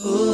मेरी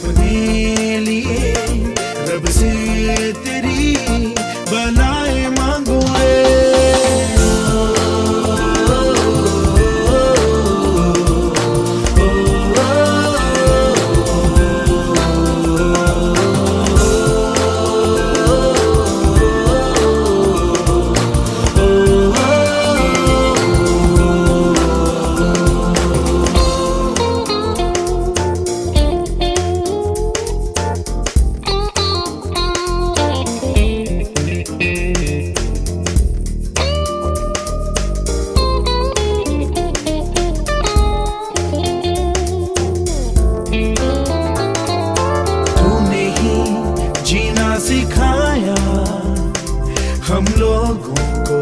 अपने लिए रब से तेरी हम लोगों को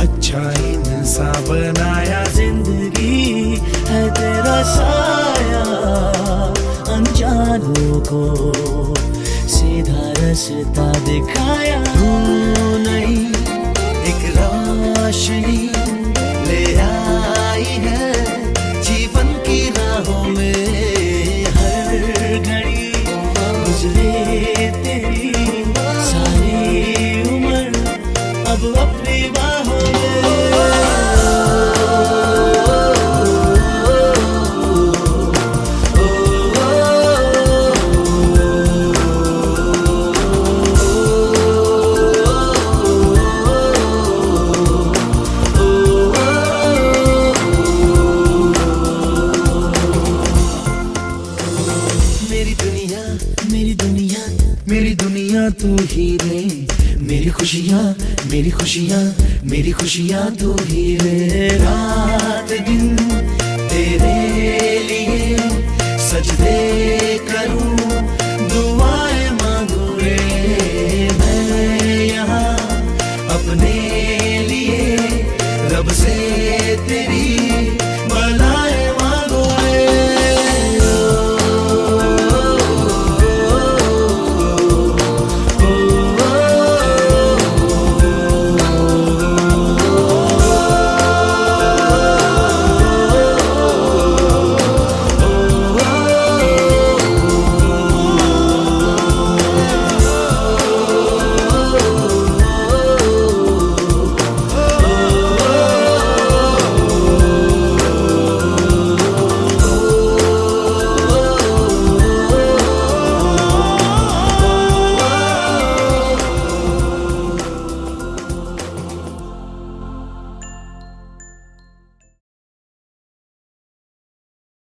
अच्छा इंसान बनाया, ज़िंदगी है तेरा साया। अनजानों को सीधा रास्ता दिखाया। अब अपनी बाहों मेरी दुनिया मेरी दुनिया। मेरी दुनिया तू ही रे। मेरी खुशियाँ मेरी खुशियाँ मेरी खुशियाँ तू ही रे। रात दिन तेरे लिए सजदे करूँ, दुआएँ मांगू रे। मैं यहाँ अपने लिए रब से